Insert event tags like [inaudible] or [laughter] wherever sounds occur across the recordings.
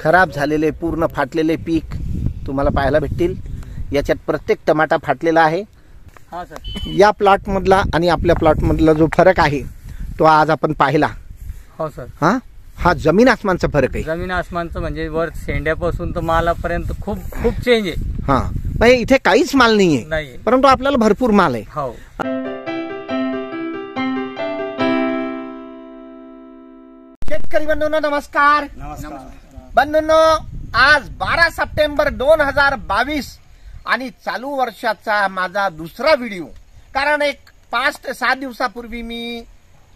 खराब झालेले पूर्ण फाटलेले पीक तुम्हाला पाहायला भेटतील. याच्यात प्रत्येक टमाटा फाटलेला आहे. हा सर. या प्लॉटमधला आणि आपल्या प्लॉटमधला जो फरक आहे तो आज आपण पाहिला. हो सर. हा? हा जमीन आसमानचा फरक आहे. जमीन आसमानचं म्हणजे वर शेंड्यापासून तर मालापर्यंत खूप खूप चेंज आहे. हा. म्हणजे इथे काहीच माल नाहीये. नाही परंतु आपल्याला भरपूर माल आहे. हो. शेतकरी बंधूंनो नमस्कार. बंधूंनो आज बारा सप्टेंबर दोन हजार बावीस आणि चालू वर्षाचा माझा दुसरा व्हिडिओ. कारण एक पाच ते सात दिवसापूर्वी मी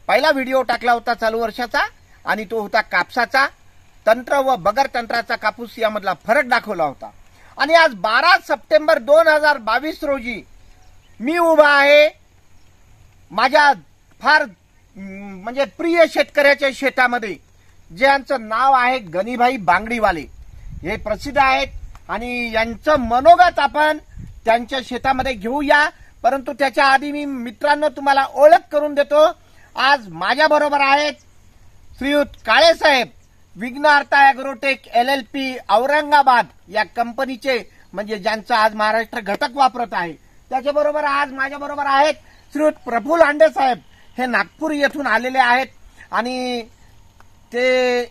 पहिला व्हिडिओ टाकला होता चालू वर्षाचा आणि तो होता कापसाचा. तंत्र व बगर तंत्राचा कापूस यामधला फरक दाखवला होता. आणि आज बारा सप्टेंबर दोन हजार बावीस रोजी मी उभा आहे. माझ्या फार म्हणजे प्रिय शेतकऱ्याच्या शेतामध्ये ज्यांचं नाव आहे गणीभाई बांगडीवाले हे प्रसिद्ध आहेत. आणि यांचं मनोगत आपण त्यांच्या शेतामध्ये घेऊया परंतु त्याच्या आधी मी मित्रांनो तुम्हाला ओळख करून देतो. आज माझ्या बरोबर आहेत श्रीयुत काळेसाहेब Vighnartha agrotech L L P Aurangabad या कंपनीचे म्हणजे ज्यांचा आज महाराष्ट्र घटक वापरत आहे. त्याच्याबरोबर आज माझ्या बरोबर आहेत श्रीयुत प्रफुल हांडे साहेब. हे नागपूर येथून आलेले आहेत. आणि ते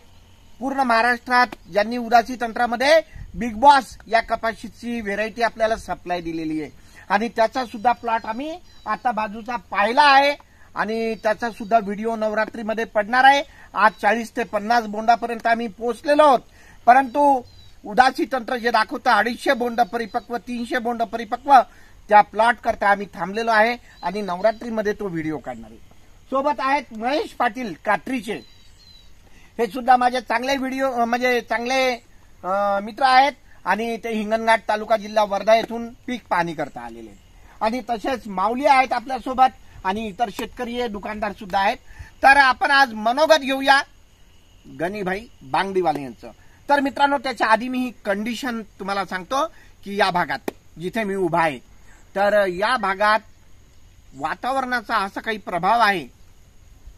पूर्ण महाराष्ट्रात ज्यांनी उदासी तंत्रामध्ये बिग बॉस या कपाशीची व्हेरायटी आपल्याला सप्लाय दिलेली आहे. आणि त्याचा सुद्धा प्लॉट आम्ही आता बाजूचा पाहिला आहे. आणि त्याचा सुद्धा व्हिडिओ नवरात्रीमध्ये पडणार आहे. आज चाळीस ते पन्नास बोंडापर्यंत आम्ही पोहोचलेलो आहोत. परंतु उदासी तंत्र जे दाखवतं अडीचशे बोंड परिपक्व तीनशे बोंड परिपक्व त्या प्लॉट करता आम्ही थांबलेलो आहे. आणि नवरात्रीमध्ये तो व्हिडिओ काढणार आहे. सोबत आहेत महेश पाटील कात्रीचे. हे सुद्धा माझे चांगले व्हिडिओ म्हणजे चांगले मित्र आहेत आणि ते हिंगणघाट तालुका जिल्हा वर्धा येथून पीक पाहणी करता आलेले आणि तसेच माऊली आहेत आपल्यासोबत आणि इतर शेतकरी दुकानदार सुद्धा आहेत. तर आपण आज मनोगत घेऊया गणीभाई बांगडीवाले यांचं. तर मित्रांनो त्याच्या आधी मी ही कंडिशन तुम्हाला सांगतो की या भागात जिथे मी उभा आहे तर या भागात वातावरणाचा असा काही प्रभाव आहे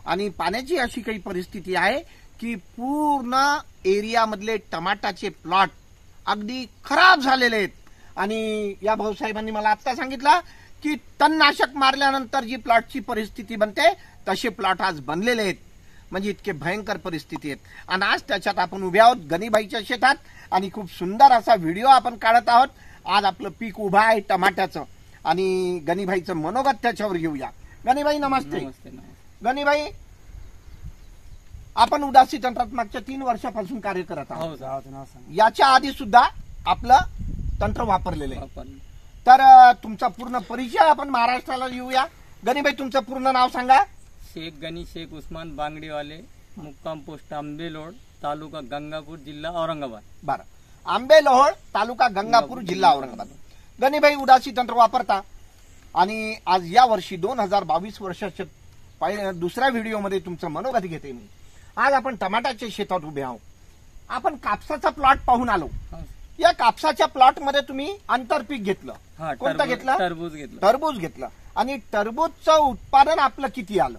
आणि पाण्याची अशी काही परिस्थिती आहे की पूर्ण एरियामधले टमाटाचे प्लॉट अगदी खराब झालेले आहेत. आणि या भाऊसाहेबांनी मला आता सांगितलं की तणनाशक मारल्यानंतर जी प्लॉटची परिस्थिती बनते तसे प्लॉट आज बनलेले आहेत. म्हणजे इतके भयंकर परिस्थिती आहेत. आणि आज त्याच्यात आपण उभे आहोत गणीबाईच्या शेतात आणि खूप सुंदर असा व्हिडिओ आपण काढत आहोत. आज आपलं पीक उभं आहे टमाट्याचं. आणि गणीबाईचं मनोगत त्याच्यावर घेऊया. गणीबाई नमस्ते. नमस्ते नमस्ते. गणीबाई आपण उदासी तंत्रात मागच्या तीन वर्षापासून कार्य करत आहोत. हो याच्या आधी सुद्धा आपलं तंत्र वापरलेलं आहे. तर तुमचा पूर्ण परिचय आपण महाराष्ट्राला येऊया गणीबाई तुमचं पूर्ण नाव सांगा. शेख गणी शेख उस्मान बांगडीवाले मुक्काम पोस्ट आंबेलोड तालुका गंगापूर जिल्हा औरंगाबाद. बरं. आंबे लोहळ तालुका गंगापूर जिल्हा औरंगाबाद. गणीबाई उदासी तंत्र वापरता आणि आज या वर्षी दोन हजार बावीस वर्षाच्या दुसऱ्या व्हिडिओमध्ये तुमचं मनोगत घेते मी. आज आपण टमाट्याच्या शेतात उभे आहोत. आपण कापसाचा प्लॉट पाहून आलो. या कापसाच्या प्लॉटमध्ये तुम्ही आंतरपीक घेतलं. कोणतं घेतलं? टरबूज घेतलं. टरबूज घेतलं. आणि टरबूजचं उत्पादन आपलं किती आलं?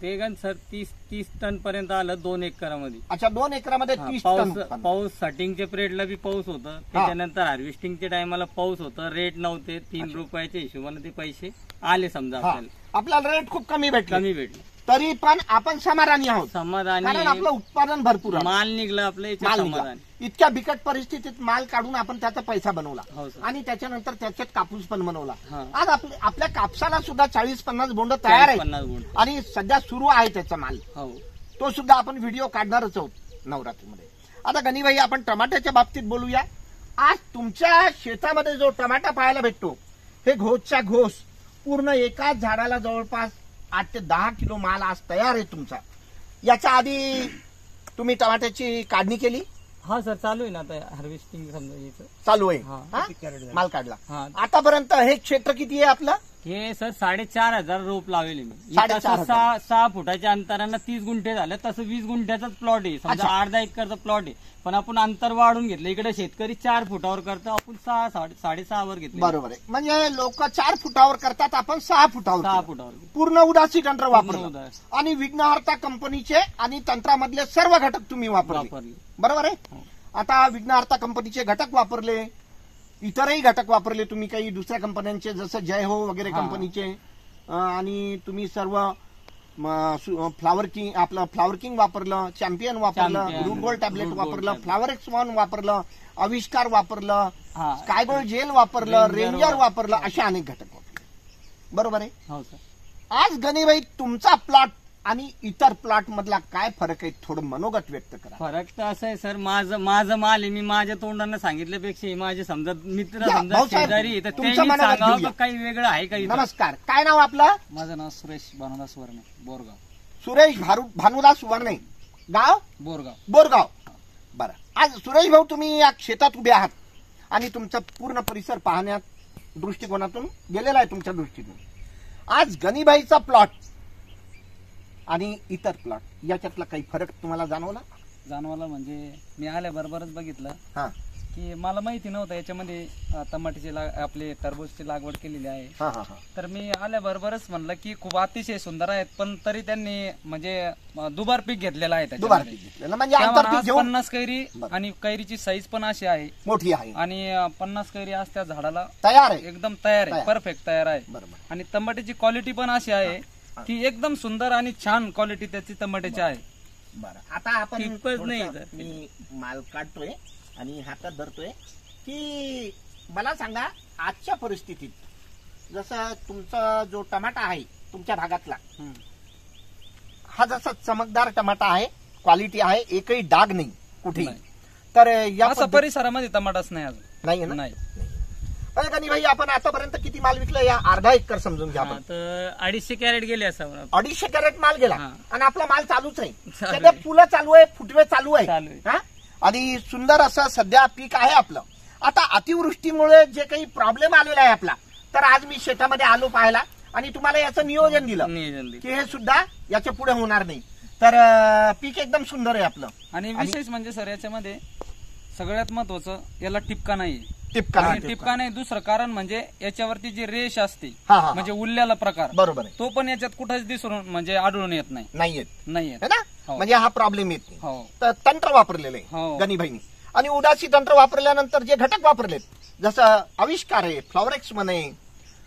बेगन सर तीस तीस टन पर्यंत आलं दोन एकरामध्ये. अच्छा दोन एकरामध्ये तीस टन पाऊस. पाऊस स्टार्टिंगच्या पिरियडला बी पाऊस होतं. त्याच्यानंतर हार्वेस्टिंगच्या टायमाला पाऊस होतं. रेट नव्हते. तीन रुपयाच्या हिशोबाने ते पैसे आले समजा. आपल्याला. आपल्याला रेट खूप कमी भेटला. कमी भेटले. तरी पण आपण समाधानी आहोत. समाधानी कारण आपलं उत्पादन भरपूर आहे. माल निघला याच्यात माल निघाला. समाधानी. इतक्या बिकट परिस्थितीत माल काढून आपण त्याचा पैसा बनवला. हो सर. आणि त्याच्यानंतर त्याच्यात कापूस पण बनवला. हा. आज आपल्या आपल्या कापसाला सुद्धा चाळीस पन्नास बोंड तयार आहेत. पन्नास गुण आणि सध्या सुरू आहे त्याचा माल. हो. तो सुद्धा आपण व्हिडिओ काढणारच आहोत नवरात्रीमध्ये. आता गणीबाई आपण टमाट्याच्या बाबतीत बोलूया. आज तुमच्या शेतामध्ये जो टमाटा पाहायला भेटतो हे घोसच्या घोस. पूर्ण एकाच झाडाला जवळपास आठ ते दहा किलो माल आज तयार आहे तुमचा. याच्या आधी तुम्ही टमाट्याची काढणी केली? हा सर चालू आहे ना आता हार्वेस्टिंग समजा याचं. चालू आहे. हा. हा? माल काढला. हा. आतापर्यंत हे क्षेत्र किती आहे आपलं? हे सर साडेचार हजार रोप लावले मी. सहा सहा फुटाच्या अंतरानं तीस गुंठे झाले. तसं वीस गुंठ्याचाच प्लॉट आहे. समजा अच्छा. अर्धा एकरचा प्लॉट आहे. पण आपण अंतर वाढून घेतलं. इकडे शेतकरी चार फुटावर करतो आपण सहा साडे साडेसहावर घेतले बरोबर आहे. म्हणजे लोक चार फुटावर करतात आपण सहा फुटावर सहा केलं. फुटावर. पूर्ण उदासी तंत्र वापरलं. उदासी. आणि विघ्नहर्ता कंपनीचे आणि तंत्रामधले सर्व घटक तुम्ही वापरले. वापरली. बरोबर आहे? हो. आता विघ्नहर्ता कंपनीचे घटक वापरले. इतरही घटक वापरले तुम्ही काही दुसऱ्या कंपन्यांचे जसं जय हो वगैरे हा. कंपनीचे अं, आणि तुम्ही सर्व फ्लावर किंग आपलं फ्लावर किंग वापरलं चॅम्पियन वापरलं रूट गोल्ड टॅबलेट वापरलं tablet. फ्लावर एक्स वन वापरलं आविष्कार वापरलं हा स्कायगोल्ड जेल वापरलं रेंजर वापरलं. वापरलं असे अनेक घटक वापरले बरोबर आहे हो सर आज गणेबाई तुमचा प्लॉट आणि इतर प्लॉट मधला काय फरक आहे थोडं मनोगत व्यक्त करा. फरक तर असं आहे सर माझं माझं माल आहे मी माझ्या तोंडानं सांगितल्यापेक्षा हे माझे समजा मित्र या, समजा भाऊसाहेब, शेजारी आहे, तर तुमचं त्यांनी मनात सांगावं घेऊया. का काही वेगळं आहे का इथं? नमस्कार. काय नाव आपलं? माझं नाव सुरेश भानुदास वर्णे बोरगाव. सुरेश भारू भानुदास वर्णे. गाव? बोरगाव. बोरगाव. बरं. आज सुरेश भाऊ तुम्ही या क्षेत्रात उभे आहात आणि तुमचा पूर्ण परिसर पाहण्यात दृष्टिकोनातून गेलेला आहे तुमच्या दृष्टीतून. आज गणीबाईचा प्लॉट आणि इतर प्लॉट याच्यातला काही फरक तुम्हाला जाणवला? जानवाला म्हणजे मी आल्याबरोबरच बघितलं. हा. की मला माहिती नव्हतं याच्यामध्ये अं, टमाट्याची लाग आपले टरबूजची लागवड केलेली आहे. हा हा हा. तर मी आल्याबरोबरच म्हणलं की खूप अतिशय सुंदर आहेत पण तरी त्यांनी म्हणजे अं, दुबार पीक घेतलेलं आहे दुबार त्याच्यामध्ये. पीक घेतलेलं. म्हणजे त्यामुळे आज घेऊन पन्नास कैरी बरं. आणि कैरीची साईज पण अशी आहे. मोठी आहे. आणि अं, पन्नास कैरी आज त्या झाडाला तयार आहे. एकदम तयार आहे. तयार. परफेक्ट तयार आहे. बरोबर आणि टमाट्याची क्वालिटी पण अशी आहे की एकदम सुंदर आणि छान क्वालिटी त्याची टमाट्याची आहे. बरं. आता आपण नाही. मी माल काढतोय आणि हातात धरतोय. की मला सांगा आजच्या परिस्थितीत जसं तुमचा जो टमाटा आहे तुमच्या भागातला हम्म. हा जसा चमकदार टमाटा आहे क्वालिटी आहे एकही डाग नाही कुठेही. नाही. तर या असं पद्धत- परिसरामध्ये टमाटाच नाही अजून. नाही आहे ना? नाही. अरे गणी भाई? आपण आतापर्यंत किती माल विकला या? अर्धा एकर समजून घ्या आपण. तर अडीचशे कॅरेट गेले असं अडीचशे कॅरेट माल गेला. हा. आणि आपला माल चालूच आहे. चालू सध्या आहे. फुलं चालू आहे फुटवे चालू आहे. चालू आहे. हा? आणि सुंदर असं सध्या पीक आहे आपलं. आता अतिवृष्टीमुळे जे काही प्रॉब्लेम आलेला आहे आपला तर आज मी शेतामध्ये आलो पाहायला आणि तुम्हाला याचं नियोजन दिलं. नियोजन दिलं. की हे सुद्धा याच्यापुढे होणार नाही. तर अं, पीक एकदम सुंदर आहे आपलं. आणि विशेष म्हणजे सर याच्यामध्ये सगळ्यात महत्वाचं याला टिपका नाही टिपका आणि टिपका नाही. दुसरं कारण म्हणजे याच्यावरती जी रेष असते हा, हा, हा. म्हणजे उरलेला प्रकार बरोबर आहे. तो पण याच्यात कुठेच दिसून म्हणजे आढळून येत नाही. नाही येत. नाही येत. है ना? हो. म्हणजे हा प्रॉब्लेम येत नाही. हो. तर तंत्र वापरलेलं आहे हो. आणि उदासी तंत्र वापरल्यानंतर जे घटक वापरलेत जसं आविष्कार आहे फ्लॉवरेक्स म्हणे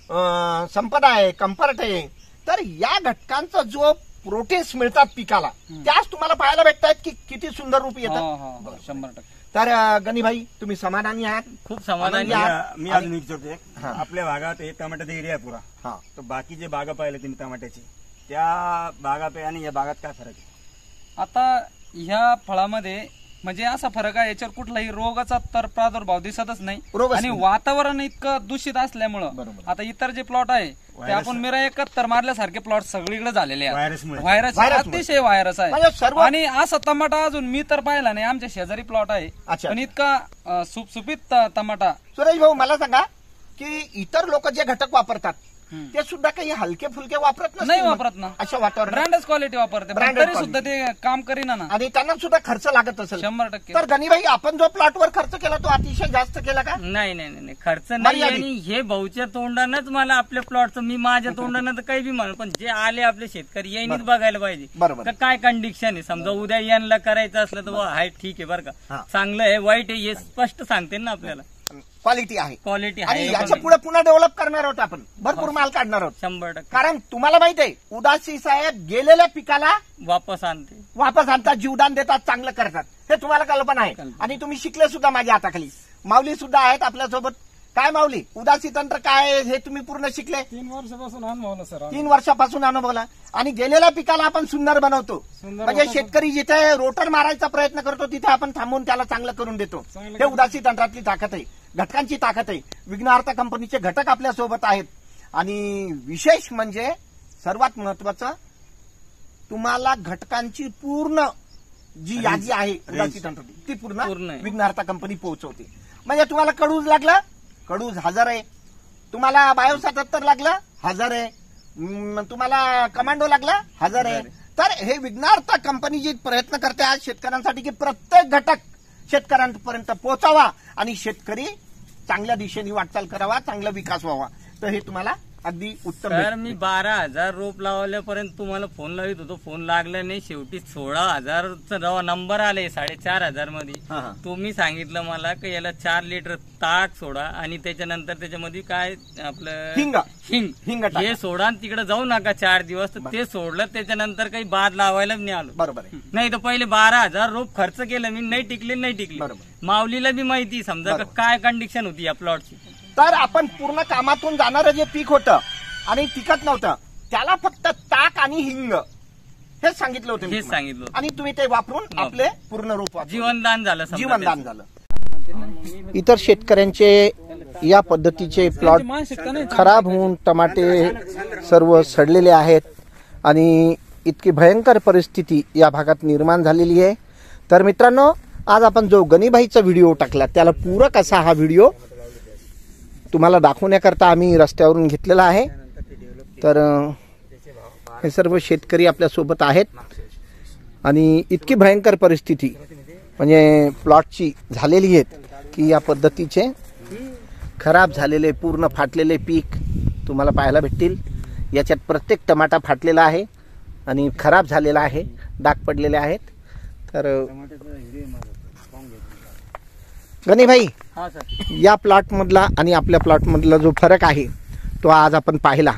अं, संपदा आहे कम्फर्ट आहे तर या घटकांचा जो प्रोटीन्स मिळतात पिकाला त्याच तुम्हाला पाहायला भेटतायत की किती सुंदर रूप हो येतं हो. हो शंभर टक्के. तर गणीभाई तुम्ही समाधानी आहात खूप समाधानी. आहात? मी अजून विचारतो एक. हा. आपल्या भागात हे टमाट्याचा एरिया आहे पुरा हा तर बाकी जे बागा पाहिले तुम्ही टमाट्याची त्या बागात आणि या बागात काय फरक आहे आता ह्या फळामध्ये म्हणजे असा फरक आहे याच्यावर कुठलाही रोगाचा तर प्रादुर्भाव दिसतच नाही रोगच आणि नाही. वातावरण इतकं दूषित असल्यामुळं बरोबर. आता इतर जे प्लॉट आहे ते व्हायरस- आपण मिरा एकाहत्तर मारल्यासारखे प्लॉट सगळीकडे झालेले आहेत व्हायरसमुळे. व्हायरस व्हायरसमुळे. अतिशय व्हायरस म्हणजे आहे सर्व- आणि असा टमाटा अजून मी तर पाहिला नाही आमच्या शेजारी प्लॉट आहे अच्छा. पण इतका अं, सुपसुपीत अं, टमाटा सुरेश भाऊ मला सांगा की इतर लोक जे घटक वापरतात. ते सुद्धा काही हलके फुलके वापरत नाही. वापरत ना. अशा वातावरण ब्रँडच क्वालिटी वापरते पण Branded तरी सुद्धा ते काम करीना ना. आणि त्यांना सुद्धा खर्च लागत असेल. शंभर टक्के. तर गणीबाई आपण जो प्लॉटवर खर्च केला तो अतिशय जास्त केला का? नाही नाही नाही नाही. खर्च नाही मर्यादित. आणि हे भाऊच्या तोंडानंच मला आपल्या प्लॉटचं मी माझ्या [laughs] तोंडानं तर काही बी म्हणू पण जे आले आपले शेतकरी यांनीच बघायला पाहिजे. बरोबर. का काय कंडिशन आहे? समजा उद्या यांना करायचं असलं तर बुवा, हाय ठीक आहे बरं हा. का चांगलं आहे वाईट आहे हे स्पष्ट सांगते ना आपल्याला. क्वालिटी आहे. क्वालिटी आणि आहे याच्यापुढे पुन्हा डेव्हलप करणार आहोत आपण. भरपूर माल काढणार आहोत. शंभर टक्के. कारण तुम्हाला माहीत आहे उदासी साहेब गेलेल्या पिकाला वापस आणते. वापस आणतात जीवदान देतात चांगलं करतात. हे तुम्हाला कल्पना आहे. आणि तुम्ही शिकले सुद्धा माझ्या हाताखाली. माऊली सुद्धा आहेत आपल्यासोबत. काय माऊली? उदासी तंत्र काय आहे? हे तुम्ही पूर्ण शिकले? तीन वर्षापासून अनुभवलं सर तीन वर्षापासून अनुभवला. आणि गेलेल्या पिकाला आपण सुंदर बनवतो. सुंदर म्हणजे बनवतो. शेतकरी जिथे रोटर मारायचा प्रयत्न करतो तिथे आपण थांबून त्याला चांगलं करून देतो. चांगलं हे करून उदासी तंत्रातली ताकद आहे. घटकांची ताकद आहे. विघ्नार्थ कंपनीचे घटक आपल्यासोबत आहेत. आणि विशेष म्हणजे सर्वात महत्वाचं तुम्हाला घटकांची पूर्ण जी यादी आहे उदासी तंत्र ती पूर्ण पूर्ण आहे. विघ्नार्थ कंपनी पोहोचवते. म्हणजे तुम्हाला कडूज लागलं कडूज हजर आहे. तुम्हाला बायोसत्तर लागलं हजर आहे. तुम्हाला कमांडो लागला हजर आहे. तर हे विघ्नार्थ कंपनी जी प्रयत्न करते आज शेतकऱ्यांसाठी की प्रत्येक घटक शेतकऱ्यांपर्यंत पोहोचावा आणि शेतकरी चांगल्या दिशेने वाटचाल करावा चांगला विकास व्हावा. तर हे तुम्हाला अगदी उत्तम भेट- मी बारा हजार रोप लावल्यापर्यंत तुम्हाला फोन लावित होतो फोन लागला नाही शेवटी सोळा हजारचा नंबर आले साडेचार हजारमध्ये. तुम्ही सांगितलं मला की याला चार लिटर ताक सोडा आणि त्याच्यानंतर त्याच्यामध्ये काय आपलं हिंग. हिंग हिंग. हे सोडा आणि तिकडे जाऊ नका चार दिवस तर ते सोडलं त्याच्यानंतर काही बाद लावायला नाही आलो बरोबर नाही तर पहिले बारा हजार रोप खर्च केलं मी नाही टिकले नाही टिकले. माऊलीला बी माहिती समजा. काय कंडिशन होती या प्लॉटची तर आपण पूर्ण कामातून जाणारं जे पीक होतं आणि टिकत नव्हतं त्याला फक्त ताक आणि हिंग हेच सांगितलं होतं मी हेच तुम्हाला. सांगितलं. आणि तुम्ही ते वापरून आपले पूर्ण रूप वाचवलं. जीवनदान झालं समजा जीवनदान झालं इतर शेतकऱ्यांचे या पद्धतीचे प्लॉट खराब होऊन टमाटे सर्व सडलेले आहेत आणि इतकी भयंकर परिस्थिती या भागात निर्माण झालेली आहे तर मित्रांनो आज आपण जो गणिबाईचा व्हिडिओ टाकला त्याला पूरक असा हा व्हिडिओ तुम्हाला दाखवण्याकरता आम्ही रस्त्यावरून घेतलेला आहे. तर हे सर्व शेतकरी आपल्यासोबत आहेत. आणि इतकी भयंकर परिस्थिती म्हणजे प्लॉटची झालेली आहेत की या पद्धतीचे खराब झालेले पूर्ण फाटलेले पीक तुम्हाला पाहायला भेटतील. याच्यात प्रत्येक टमाटा फाटलेला आहे आणि खराब झालेला आहे डाग पडलेले आहेत. तर गणे भाई हा सर. या प्लॉट मधला आणि आपल्या प्लॉट मधला जो फरक आहे तो आज आपण पाहिला.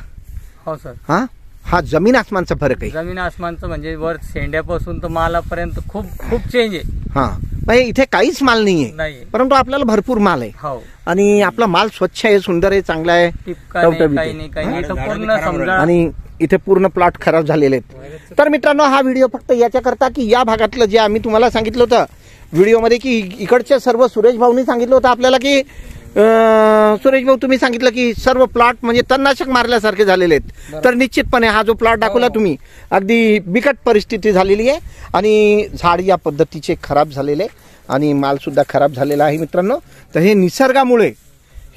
हो सर. हा? हा जमीन आसमानचा फरक आहे. जमीन आसमानचं म्हणजे वर शेंड्यापासून तर मालापर्यंत खूप खूप चेंज आहे. हा. म्हणजे इथे काहीच माल नाहीये. नाहीये. परंतु आपल्याला भरपूर माल आहे. हो. आणि आपला माल स्वच्छ आहे सुंदर आहे चांगला आहे. टिपका नाही टवटवीत काही आहे. नाही काही नाही. तर पूर्ण समजा आणि इथे पूर्ण प्लॉट खराब झालेले आहेत. तर मित्रांनो हा व्हिडिओ फक्त याच्याकरता की या भागातलं जे आम्ही तुम्हाला सांगितलं होतं व्हिडिओमध्ये की इकडचे सर्व सुरेश भाऊनी सांगितलं होतं आपल्याला की सुरेश भाऊ तुम्ही सांगितलं की सर्व प्लॉट म्हणजे तणनाशक मारल्यासारखे झालेले आहेत. तर निश्चितपणे हा जो प्लॉट दाखवला तुम्ही अगदी बिकट परिस्थिती झालेली आहे आणि झाड या पद्धतीचे खराब झालेले आणि माल सुद्धा खराब झालेला आहे मित्रांनो. तर हे निसर्गामुळे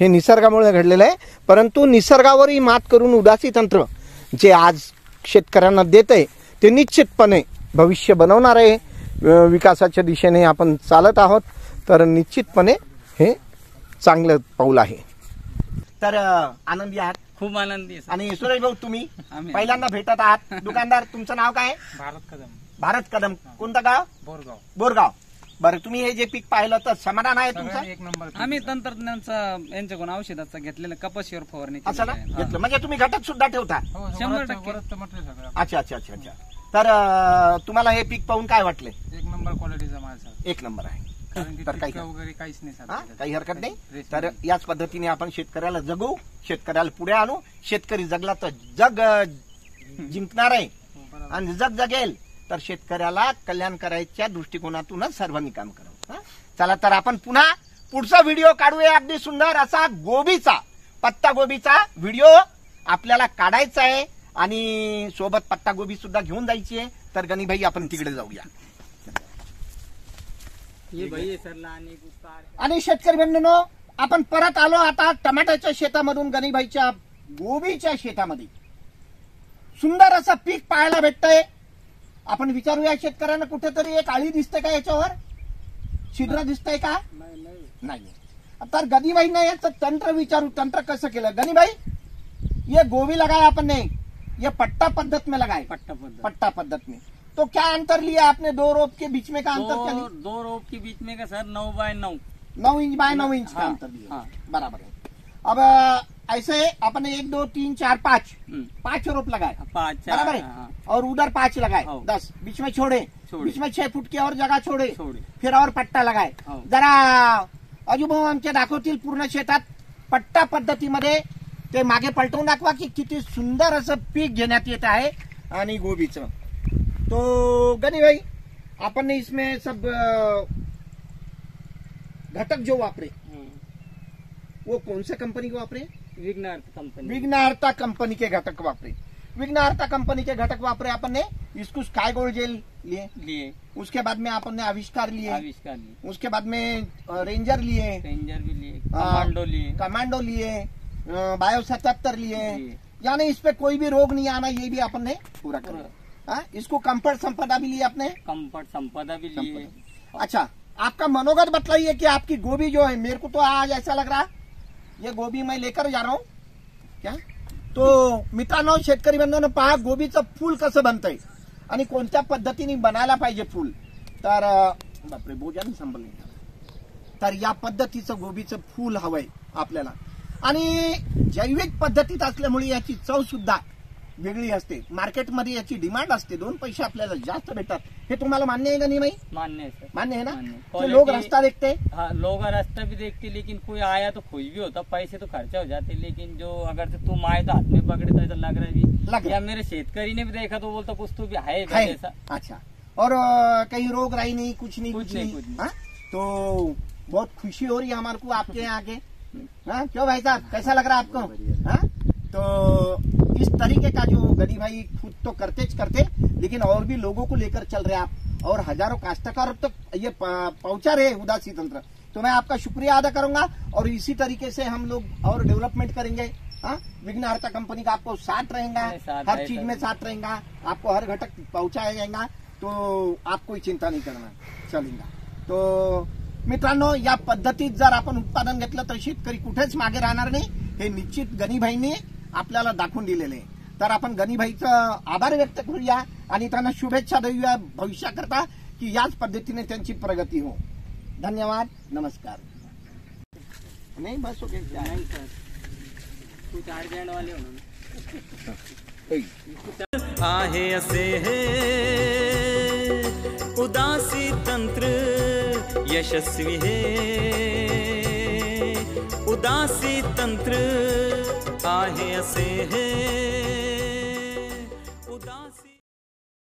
हे निसर्गामुळे घडलेलं आहे. परंतु निसर्गावरही मात करून उदासी तंत्र जे आज शेतकऱ्यांना देत आहे ते निश्चितपणे भविष्य बनवणार आहे. विकासाच्या दिशेने आपण चालत आहोत तर निश्चितपणे हे चांगलं पाऊल आहे. तर आनंदी आहात? खूप आनंदी. आणि सुरेश भाऊ तुम्ही? पहिल्यांदा भेटत आहात. दुकानदार तुमचं नाव काय? आहे? भारत कदम. भारत कदम. कोणतं गाव? बोरगाव. बोरगाव. बरं तुम्ही हे जे पीक पाहिलं तर समाधान आहे तुमचं? एक नंबर आम्ही तंत्रज्ञानचा यांच्याकडून औषधाचा घेतलेलं कपाशीवर फवारणी असं ना. घेतलं. म्हणजे तुम्ही घटक सुद्धा ठेवता? हो शंभर टक्के. अच्छा अच्छा अच्छा अच्छा. तर तुम्हाला हे पीक पाहून काय वाटले? एक नंबर क्वालिटीचा सर एक नंबर आहे. कारण की तर काही- वगैरे काहीच नाही हा? काही हरकत नाही? रेशमी. तर याच पद्धतीने आपण शेतकऱ्याला जगू शेतकऱ्याला पुढे आणू. शेतकरी जगला तर जग अं, जिंकणार आहे. आणि जग जगेल तर शेतकऱ्याला कल्याण करायच्या दृष्टिकोनातूनच सर्वांनी काम करावं. हा? चला तर आपण पुन्हा पुढचा व्हिडिओ काढूया. अगदी सुंदर असा गोबीचा पत्ता गोबीचा व्हिडिओ आपल्याला काढायचा आहे. आणि सोबत पत्ता गोबी सुद्धा घेऊन जायची आहे. तर गणीभाई आपण तिकडे जाऊया. आणि शेतकरी बंधूंनो आपण परत आलो आता टमाट्याच्या शेतामधून गणीबाईच्या गोबीच्या शेतामध्ये. सुंदर असं पीक पाहायला भेटतंय. आपण विचारूया शेतकऱ्यांना कुठेतरी एक आळी दिसते का याच्यावर? छिद्र दिसतंय का? नाही तर गणीबाई ने याचं तंत्र विचारू तंत्र कसं केलं? गणीबाई ये गोभी लगाया अपन ने ये पट्टा पद्धत में लगाए? पट्टा पद्धत। पट्टा पद्धत में। तो क्या अंतर लिया आपने दो रोप के बीच में का अंतर? क्या दो लिया? दो रोप के बीच में का सर नौ बाय नौ। नौ इंच बाय नौ इंच का हाँ, अंतर दिया हाँ। बराबर है। अब ऐसे अपने एक दो तीन चार पाँच। हम्म, पाँच रोप लगाए। पाँच बराबर है? हाँ, और उधर पाँच लगाए। हाँ। दस। बीच में छोड़े। बीच में छह फुट की और जगह छोड़े। फिर और पट्टा लगाए। हाँ। जरा अजुभाऊ आमच्या दाखवतील पूर्ण शेतात पट्टा पद्धतीमध्ये ते मागे पलटवून दाखवा की किती सुंदर असं पीक घेण्यात येत आहे आणि गोबीचं. तो गनी भाई आपण ने इसमें सब घटक जो वापरे हम्म, वो कौन से कंपनी के वापरे? विघ्नार्थ कंपनी विघ्नार्ता कंपनी के घटक वापरे. विघ्नार्ता कंपनी के घटक वापरे अपन ने इसको स्काई गोल्ड जेल लिए? लिए. उसके बाद में अपन ने आविष्कार लिए. आविष्कार लिए. उसके बाद में रेंजर लिए. रेंजर भी लिए। कमांडो लिए. कमांडो लिए. बायो सतहत्तर लिए। यानी इस पे कोई भी रोग नहीं आना ये भी अपन ने पूरा। कर? इसको कंफर्ट संपदा भी लिया आपने? कंफर्ट संपदा भी लिए अच्छा आपका मनोगत बताइए कि आपकी गोभी जो है मेरे को तो आज ऐसा लग रहा ये गोभी मैं लेकर जा रहा हूँ। क्या? तो मित्रांनो शेतकरी बंधूंनो पहा गोबीचं फूल कसं बनतंय? आणि कोणत्या पद्धतीने बनायला पाहिजे फूल? तर बापरे बोजाने संभल तर या पद्धतीचं गोबीचं फूल हवंय आपल्याला. आणि जैविक पद्धतीत असल्यामुळे याची चव सुद्धा वेगळी असते. मार्केटमध्ये याची डिमांड असते. दोन पैसे आपल्याला जास्त भेटतात. हे तुम्हाला मान्य आहे का नाही माई? मान्य है सर मान्य है ना? मान्य है। कि लोग Quality- रास्ता देखते. हैं हाँ लोग रास्ता भी देखते लेकिन कोई आया तो खुश भी होता पैसे तो खर्चा हो जाते लेकिन जो अगर से तुम आए तो हाथ में पकड़े तो ऐसा लग रहा है लग भी रहा या मेरे शेतकरी ने भी देखा तो बोलता कुछ तो भी है है। ऐसा। अच्छा। और अ, कहीं रोग राई नहीं कुछ नहीं कुछ कुछ नहीं, नहीं। कुछ नहीं। हाँ? तो बहुत खुशी हो रही है हमारे को आपके यहाँ आके। हाँ क्यों भाई साहब? कैसा लग रहा है आपको? हाँ? तो इस तरीके का जो गनी भाई खुद तो करते करते लेकिन और भी लोगों को लेकर चल रहे आप। और हज़ारों काश्तकार तो ये पहुँचा रहे उदासी तंत्र। तो मैं आपका शुक्रिया अदा करूँगा और इसी तरीके से हम लोग और डेवलपमेंट करेंगे। हाँ? विघ्नहर्ता कंपनी का आपको साथ रहेगा हर चीज़ में साथ रहेगा आपको हर घटक पहुँचाया जाएगा। तो आपको चिंता नहीं करना। चलेगा। तो मित्रांनो या पद्धतीत जर आपण उत्पादन घेतलं तर शेतकरी कुठेच मागे राहणार नाही. हे निश्चित गणीभाईंनी आपल्याला दाखवून दिलेले आहे. तर आपण गणीभाईचं आभार व्यक्त करूया आणि त्यांना शुभेच्छा देऊया भविष्याकरता की याच पद्धतीने त्यांची प्रगती हो. धन्यवाद. नमस्कार. नाही बस ओके. नहीं सर. कुछ अर्जेंट वाले हो आहे असे हे उदासी तंत्र यशस्वी हे। उदासी तंत्र आहे असे हे? उदासी